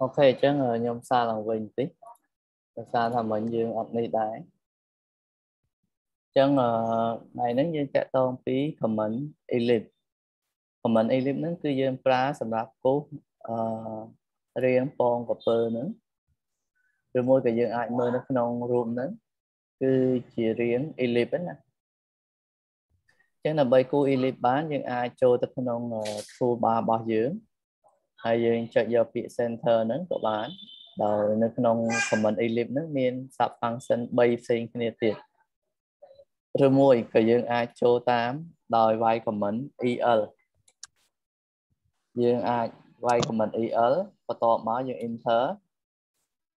អូខេអញ្ចឹងខ្ញុំសារឡើងវិញបន្តិចដោយសារថាមិញយើងអត់នេះដែរអញ្ចឹងថ្ងៃហ្នឹងយើងតាក់ទងពី comment ellipse comment ellipse ហ្នឹងគឺយើងប្រើសម្រាប់គូសអឺរៀងពងកពើហ្នឹងឬមួយក៏យើងអាចមើលនៅក្នុងរូបហ្នឹងគឺជារៀង ellipse ណាចឹងដើម្បីគូ ellipse បានយើងអាចចូលទៅក្នុង toolbar របស់យើង ហើយយើងចុចយកពាក្យ center ហ្នឹងក៏បានដោយនៅក្នុង command ellipse ហ្នឹងមាន sub function 3ផ្សេងគ្នាទៀតឬមួយក៏យើងអាចចូលតាមដោយវាយ command el យើងអាចវាយ command el បន្ទាប់មកយើង enter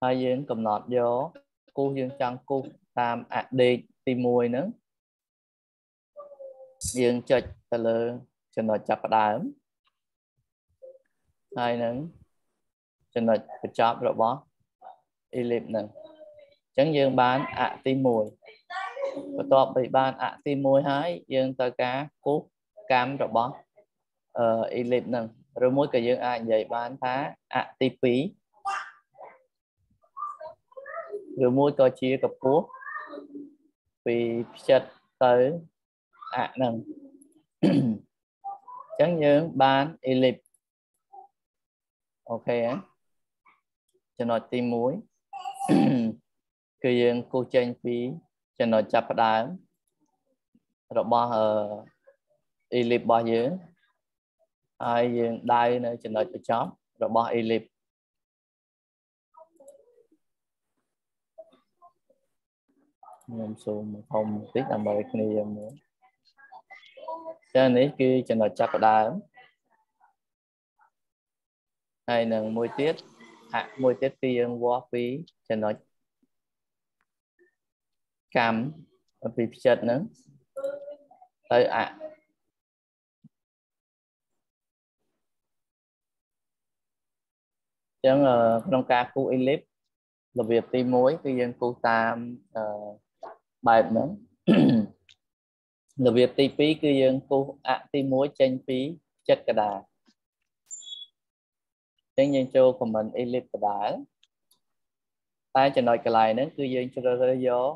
ហើយយើងកំណត់យកគូសយើងចង់គូសតាមអដេកទី1ហ្នឹងយើងចុចទៅលើចំណុចចាប់ផ្ដើម ហើយនឹងចំណុចបញ្ចប់របស់ ellipse ហ្នឹងអញ្ចឹងយើងបានអទី1បន្ទាប់ពីបានអទី1ហើយយើងត្រូវការគូសកម្មរបស់អឺ ellipse ហ្នឹងឬមួយក៏យើងអាចនិយាយបានថាអទី2ឬមួយក៏ជាកម្ពស់ពីផ្ចិតទៅអហ្នឹងអញ្ចឹងយើងបាន ellipse អូខេចំណុចទី1គឺយើងគូសចេញពីចំណុចចាប់ផ្ដើមរបស់អឺ ellipse របស់យើងហើយយើងដៅនៅចំណុចបញ្ចប់របស់ ellipse ខ្ញុំសូមធំបន្តិចដើម្បីគ្នាមើលចានេះគឺចំណុចចាប់ផ្ដើម ហើយនឹងមួយទៀតហាក់មួយទៀតគឺយើងវាស់ពីចំណុចកម្មពីផ្ចិតហ្នឹងទៅអចឹងក្នុងការគូ ellipse របៀបទី1គឺយើងគូតាមបែបហ្នឹងរបៀបទី2គឺយើងគូសអទី1ចេញពីចិត្តកដាល ចឹងយើងចូល comment ellipse កដាលតែចំណុចកន្លែងហ្នឹងគឺយើងជ្រើសរើសយក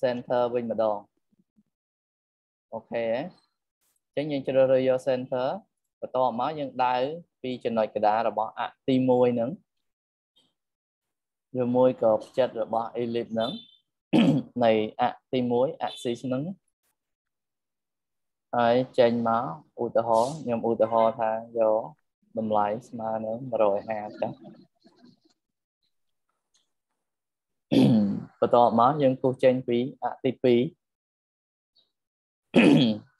center វិញម្ដងអូខេចឹងយើងជ្រើសរើសយក center បន្ទាប់មកយើងដើរពីចំណុចកដាលរបស់អទី1ហ្នឹងឬមួយក៏ផ្ចិតរបស់ ellipse ហ្នឹងនៃអទី1 axis ហ្នឹងហើយចេញមកឧទាហរណ៍ខ្ញុំឧទាហរណ៍ថាយក តម្លៃស្មើនឹង150ចា៎បន្តមកយើងគូសចេញពីអទី2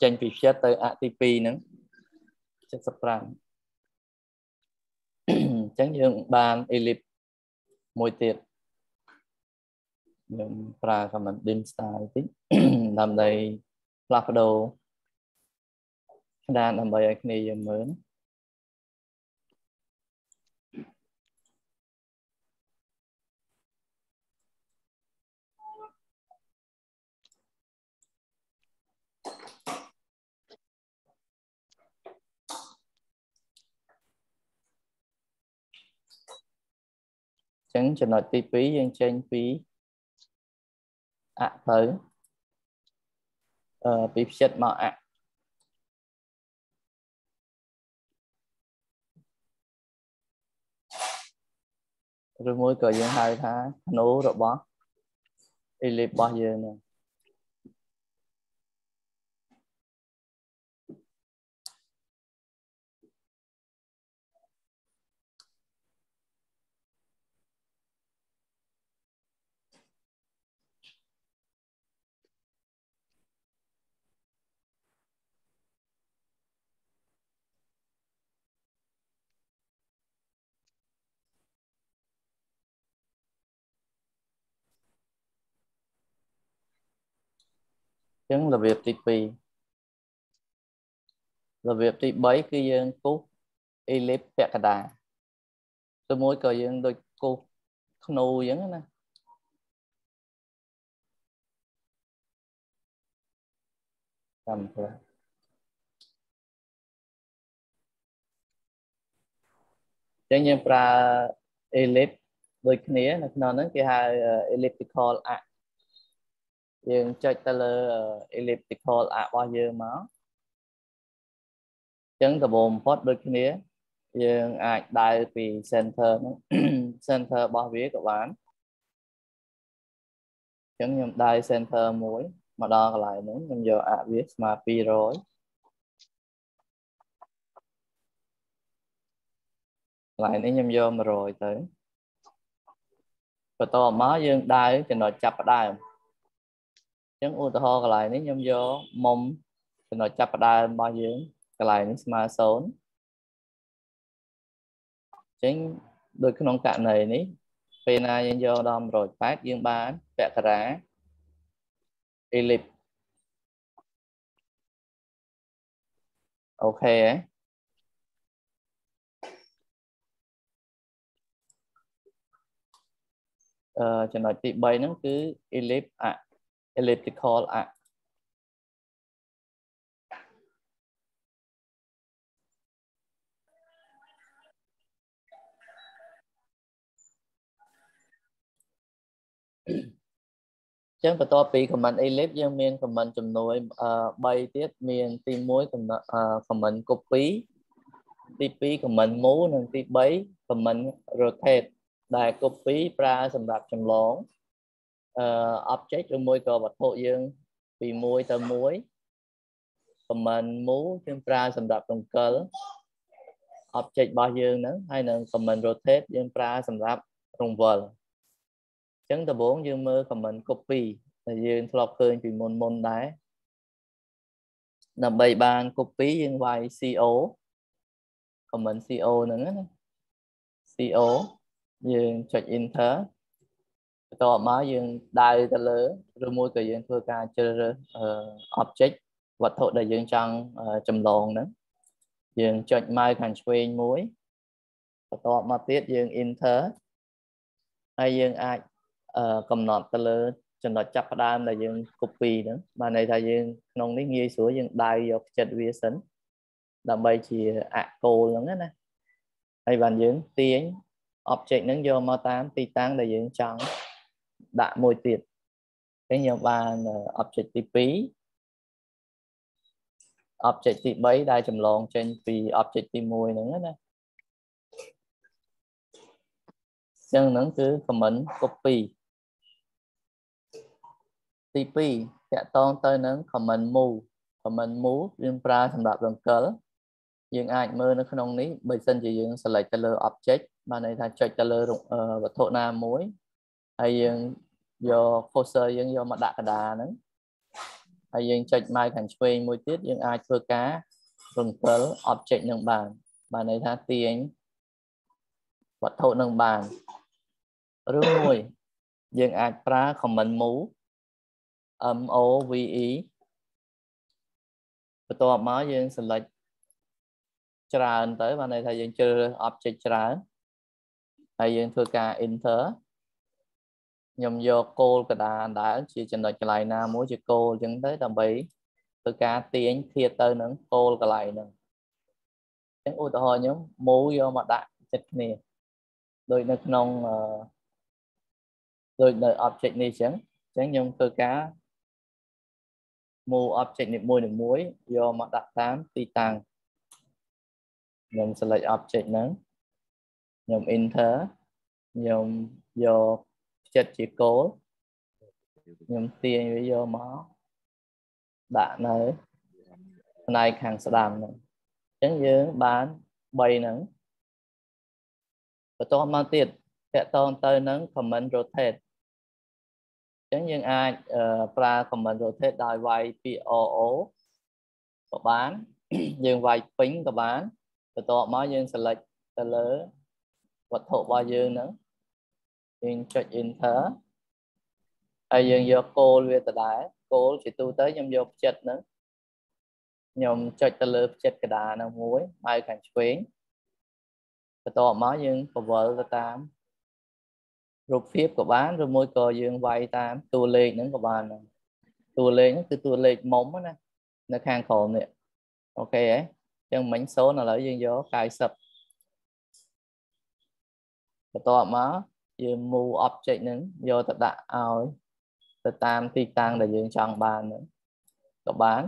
ចេញពីផ្ចិតទៅអទី2ហ្នឹង75អញ្ចឹងយើងបាន ellipse មួយទៀតខ្ញុំប្រើ command dim style តិចដើម្បីផ្លាស់ប្ដូរក្តារដើម្បីឲ្យគ្នាយើងមើល ចឹងចំណុចទី2យើងចេញពីអទៅអឺពីផ្ចិតមកអឬមួយក៏យើងហៅថាធ្នូរបស់ ellipse របស់យើងហ្នឹង ចឹងរបៀបទី2របៀបទី3គឺយើងគូសអេលីបពាក់កណ្ដាលទៅមួយក៏យើងដូចគូសធ្នូអញ្ចឹងណាចាំធ្វើចឹងយើងប្រើ ellipse ដូចគ្នានៅក្នុងហ្នឹងគេហៅ elliptical arc យើងចុចទៅលើ elliptical arc របស់យើងមកអញ្ចឹងដំបូងបំផុតដូចគ្នា យើងអាចដើរពី center ហ្នឹង center របស់វាក៏បានអញ្ចឹងខ្ញុំដើរ center មួយមកដល់កន្លែងហ្នឹងខ្ញុំយកអវាស្មើ200កន្លែងនេះខ្ញុំយក100ទៅបន្តមកយើងដើរចំណុចចាប់ផ្ដើម អញ្ចឹងឧទាហរណ៍កន្លែងនេះខ្ញុំយកមុំចំណុចចាប់ផ្ដើមរបស់យើងកន្លែងនេះស្មើ0អញ្ចឹងដូចក្នុងករណីនេះពេលណាយើងយកដល់180យើងបានពាក់ការ៉ា ellipse អូខេហ៎អឺចំណុចទី3ហ្នឹងគឺ ellipse elliptical arc ចឹងបន្ទាប់ពី comment ellipse យើងមាន comment ចំនួន3ទៀតមានទី1 comment copy ទី2 comment move និងទី3 comment rotate ដែល copy ប្រើសម្រាប់ចម្លងអឺ object ឬមួយក៏វត្ថុយើងពីមួយទៅមួយ comment move យើងប្រើសម្រាប់រង្កិល object របស់យើងហ្នឹងហើយនឹង comment rotate យើងប្រើសម្រាប់រង្វិលចឹងដំបូងយើងមើល comment copy ដែលយើងធ្លាប់ឃើញពីមុនមុនដែរដើម្បីបាន copy យើងវាយ CO comment CO ហ្នឹងណា CO យើងចុច enter បន្ទាប់មកយើងដើរទៅលើឬមួយក៏យើងធ្វើការជ្រើសរើស object វត្ថុដែលយើងចង់ចម្លងហ្នឹងយើងចុច mouse ខាងឆ្វេងមួយបន្ទាប់មកទៀតយើង enter ហើយយើងអាចកំណត់ទៅលើចំណុចចាប់ផ្ដើមដែលយើង copy ហ្នឹងបានន័យថាយើងក្នុងនេះងាយស្រួលយើងដើរយកផ្ចិតវាសិនដើម្បីជាអកូលហ្នឹងណាហើយបានយើងទាញ object ហ្នឹងយកមកតាមទីតាំងដែលយើងចង់ ដាក់មួយទៀតអញ្ចឹងខ្ញុំបាន object ទី2 object ទី3ដែលចម្លងចេញពី object ទី1ហ្នឹងណាចឹងហ្នឹងគឺ comment copy ទី2តកតងទៅនឹង comment move comment move យើងប្រើសម្រាប់រង្កិលយើងអាចមើលនៅក្នុងនេះបើសិនជាយើង select ទៅលើ object បានន័យថាចុចទៅលើវត្ថុណាមួយ ហើយយើងយក cursor យើងយកមកដាក់កណ្ដាលហ្នឹងហើយយើងចុច mouse ខាងឆ្វេងមួយទៀតយើងអាចធ្វើការរង្កិល object នឹងបានបានន័យថាទាញវត្ថុនឹងបានឬមួយយើងអាចប្រើ comment move M O V E បន្ទាប់មកយើង select ច្រើនទៅបានន័យថាយើងជ្រើសរើស object ច្រើនហើយយើងធ្វើការ enter ខ្ញុំយកគោលកដាដែលជាចំណុចកន្លែងណាមួយជាគោលអញ្ចឹងទៅដើម្បីធ្វើការទាញធៀបទៅនឹងគោលកន្លែងហ្នឹងអញ្ចឹងឧទាហរណ៍ខ្ញុំមូយកមកដាក់ចិត្តគ្នាដូចនៅក្នុងដូចនៅ object នេះអញ្ចឹងអញ្ចឹងខ្ញុំធ្វើការ move object នីមួយនីមួយយកមកដាក់តាមទីតាំងខ្ញុំ select object ហ្នឹងខ្ញុំ enter ខ្ញុំយក ចិត្តជាគោលខ្ញុំទាញវាយកមកដាក់នៅផ្នែកខាងស្ដាំហ្នឹងអញ្ចឹងយើងបាន3ហ្នឹងបន្តមកទៀតតកតងទៅនឹង comment rotate អញ្ចឹងយើងអាចប្រើ comment rotate ដោយវាយពាក្យ OO ក៏បានយើងវាយពេញក៏បានបន្ទាប់មកយើង select ទៅលើវត្ថុរបស់យើងហ្នឹង យើងចុច enter ហើយយើងយកគោលវាទៅដែរគោលជាទូទៅខ្ញុំយកផ្ចិតហ្នឹងខ្ញុំចុចទៅលើផ្ចិតកដាហ្នឹងមួយម៉ៅខាងឆ្វេងបន្ទាប់មកយើងពវល់ទៅតាមរូបភាពក៏បានឬមួយក៏យើងវាយតាមតួលេខហ្នឹងក៏បានដែរតួលេខហ្នឹងគឺតួលេខមុំណានៅខាងក្រោមនេះអូខេហ៎ចឹងមិញ0ឥឡូវយើងយក90បន្ទាប់មក យើង move object ហ្នឹងយកទៅដាក់ឲ្យទៅតាមទីតាំងដែលយើងចង់បានហ្នឹងក៏បាន